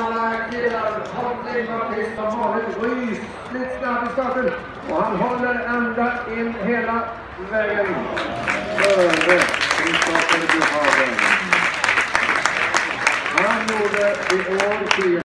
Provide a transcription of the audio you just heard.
Alla spelar Holmgren Mattis som vanligt rysligt snabb i starten. Och han håller ända in hela vägen före Kristoffer Duhagen. Han gjorde i år